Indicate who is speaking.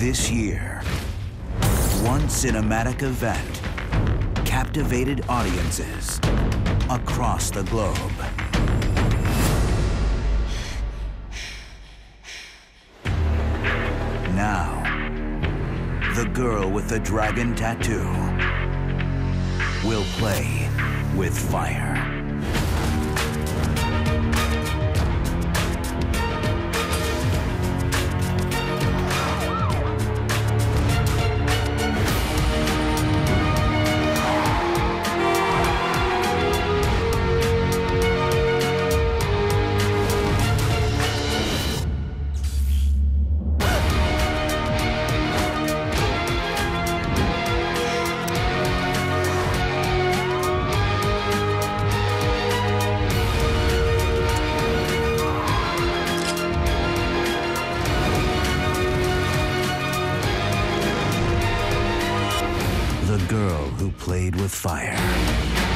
Speaker 1: This year, one cinematic event captivated audiences across the globe. Now, the girl with the dragon tattoo will play with fire. Girl who played with fire.